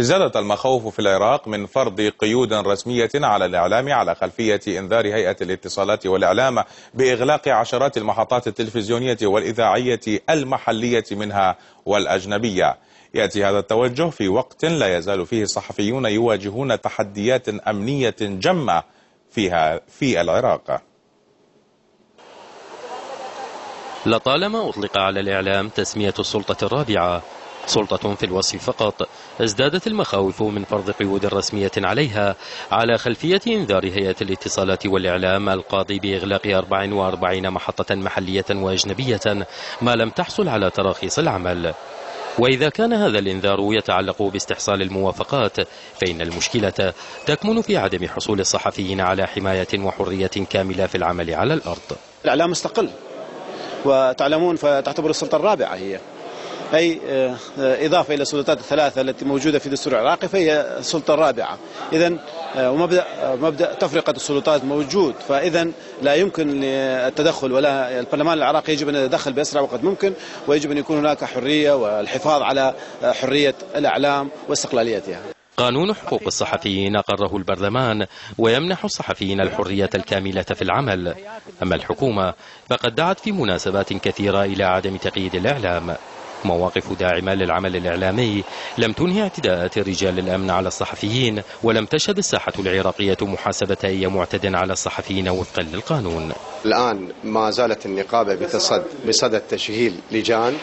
ازدادت المخاوف في العراق من فرض قيود رسمية على الإعلام على خلفية إنذار هيئة الاتصالات والإعلام بإغلاق عشرات المحطات التلفزيونية والإذاعية المحلية منها والأجنبية. يأتي هذا التوجه في وقت لا يزال فيه الصحفيون يواجهون تحديات أمنية جمة فيها في العراق. لطالما أطلق على الإعلام تسمية السلطة الرابعة سلطة في الوصف فقط. ازدادت المخاوف من فرض قيود رسمية عليها. على خلفية إنذار هيئة الاتصالات والإعلام القاضي بإغلاق 44 محطة محلية وأجنبية ما لم تحصل على تراخيص العمل. وإذا كان هذا الإنذار يتعلق باستحصال الموافقات فإن المشكلة تكمن في عدم حصول الصحفيين على حماية وحرية كاملة في العمل على الأرض. الإعلام مستقل وتعلمون فتعتبر السلطة الرابعة هي. أي آه، آه، إضافة إلى السلطات الثلاثة التي موجودة في الدستور العراقي فهي السلطة الرابعة إذا آه، ومبدأ مبدأ تفرقة السلطات موجود. فإذا لا يمكن التدخل ولا البرلمان العراقي يجب أن يتدخل بأسرع وقت ممكن ويجب أن يكون هناك حرية والحفاظ على حرية الإعلام واستقلاليتها. قانون حقوق الصحفيين أقره البرلمان ويمنح الصحفيين الحرية الكاملة في العمل. أما الحكومة فقد دعت في مناسبات كثيرة إلى عدم تقييد الإعلام. مواقف داعمة للعمل الإعلامي. لم تنهي اعتداءات رجال الأمن على الصحفيين ولم تشهد الساحة العراقية محاسبة أي معتد على الصحفيين وفقا للقانون. الآن ما زالت النقابة بتصد بصدد تشهيل لجان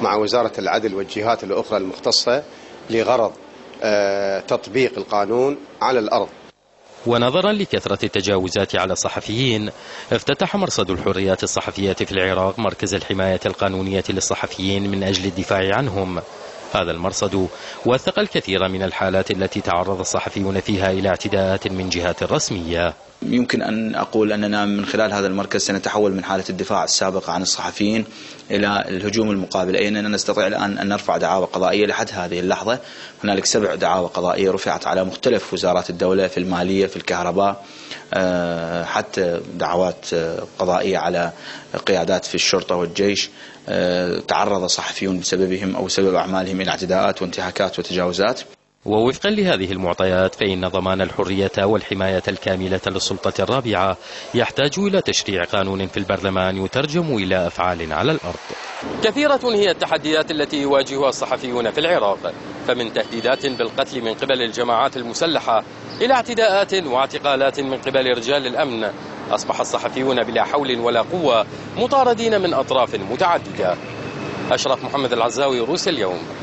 مع وزارة العدل والجهات الأخرى المختصة لغرض آه، تطبيق القانون على الأرض. ونظرا لكثرة التجاوزات على الصحفيين افتتح مرصد الحريات الصحفية في العراق مركز الحماية القانونية للصحفيين من أجل الدفاع عنهم. هذا المرصد. وثق الكثير من الحالات التي تعرض الصحفيون فيها إلى اعتداءات من جهات رسمية. يمكن أن أقول أننا من خلال هذا المركز سنتحول من حالة الدفاع السابقة عن الصحفيين إلى الهجوم المقابل. أي أننا نستطيع الآن أن نرفع دعاوى قضائية لحد هذه اللحظة. هنالك سبع دعاوى قضائية رفعت على مختلف وزارات الدولة في المالية في الكهرباء آه، حتى دعوات قضائية على قيادات في الشرطة والجيش آه، تعرض صحفيون بسببهم أو سبب أعمالهم إلى اعتداءات وانتهاكات وتجاوزات. ووفقا لهذه المعطيات فإن ضمان الحرية والحماية الكاملة للسلطة الرابعة يحتاج إلى تشريع قانون في البرلمان يترجم إلى أفعال على الأرض. كثيرة هي التحديات التي يواجهها الصحفيون في العراق فمن تهديدات بالقتل من قبل الجماعات المسلحة إلى اعتداءات واعتقالات من قبل رجال الأمن. أصبح الصحفيون بلا حول ولا قوة مطاردين من أطراف متعددة. أشرف محمد العزاوي روس اليوم.